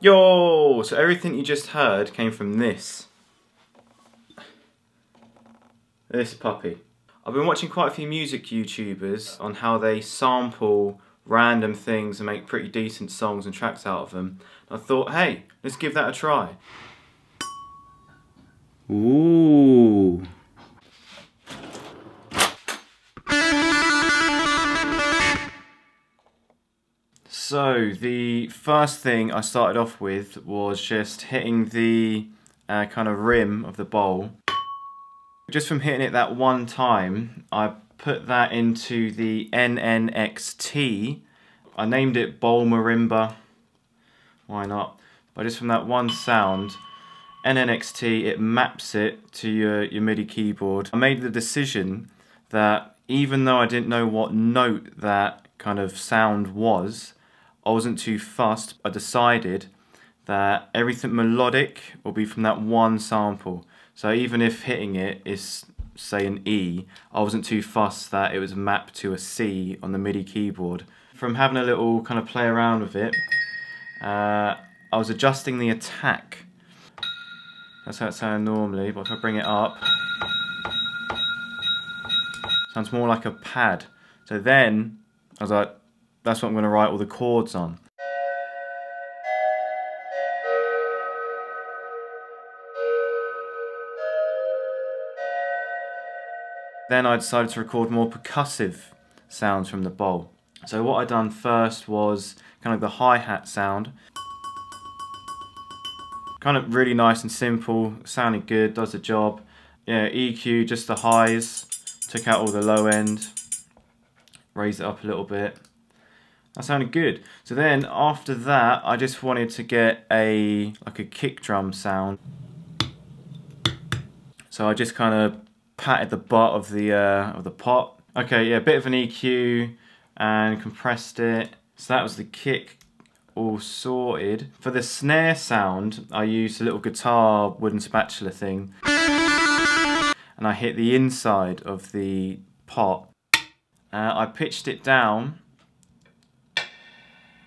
Yo! So everything you just heard came from this. This puppy. I've been watching quite a few music YouTubers on how they sample random things and make pretty decent songs and tracks out of them. I thought, hey, let's give that a try. Ooh. So the first thing I started off with was just hitting the uh, kind of rim of the bowl. Just from hitting it that one time, I put that into the NNXT. I named it Bowl Marimba. Why not? But just from that one sound, NNXT, it maps it to your, your MIDI keyboard. I made the decision that even though I didn't know what note that kind of sound was, I wasn't too fussed. I decided that everything melodic will be from that one sample. So even if hitting it is say an E, I wasn't too fussed that it was mapped to a C on the MIDI keyboard. From having a little kind of play around with it, uh, I was adjusting the attack. That's how it sounds normally, but if I bring it up, sounds more like a pad. So then, I was like, that's what I'm going to write all the chords on. Then I decided to record more percussive sounds from the bowl. So what I done first was kind of the hi-hat sound. Kind of really nice and simple, sounded good, does the job. Yeah, EQ, just the highs, took out all the low end, raised it up a little bit. That sounded good. So then after that, I just wanted to get a like a kick drum sound. So I just kind of patted the butt of the uh, of the pot. Okay, yeah, a bit of an EQ and compressed it. So that was the kick all sorted. For the snare sound, I used a little guitar wooden spatula thing. And I hit the inside of the pot. Uh, I pitched it down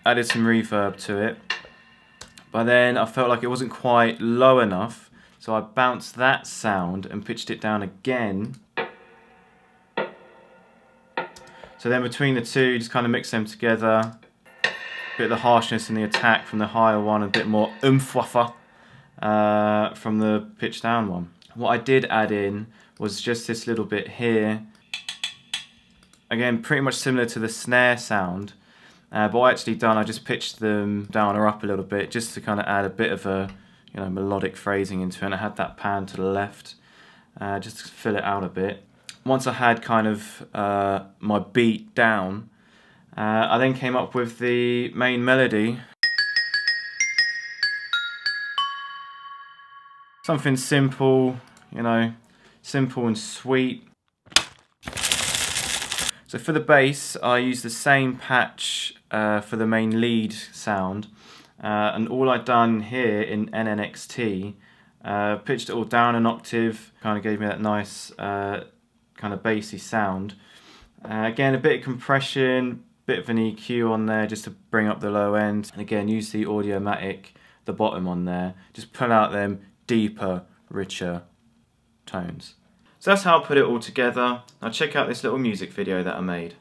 added some reverb to it. But then I felt like it wasn't quite low enough, so I bounced that sound and pitched it down again. So then between the two, just kind of mix them together. A bit of the harshness in the attack from the higher one, a bit more oomph uh, from the pitch down one. What I did add in was just this little bit here. Again, pretty much similar to the snare sound, uh, but I actually done, I just pitched them down or up a little bit just to kind of add a bit of a you know melodic phrasing into it. And I had that pan to the left uh, just to fill it out a bit. Once I had kind of uh, my beat down, uh, I then came up with the main melody. Something simple, you know, simple and sweet. So for the bass, I use the same patch uh, for the main lead sound. Uh, and all I've done here in NNXT, uh, pitched it all down an octave, kind of gave me that nice uh, kind of bassy sound. Uh, again, a bit of compression, bit of an EQ on there just to bring up the low end. And again, use the Audiomatic, the bottom on there, just pull out them deeper, richer tones. So that's how I put it all together. Now check out this little music video that I made.